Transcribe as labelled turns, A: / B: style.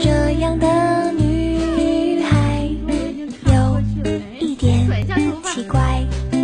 A: 这样的女孩
B: 有一点
A: 奇怪。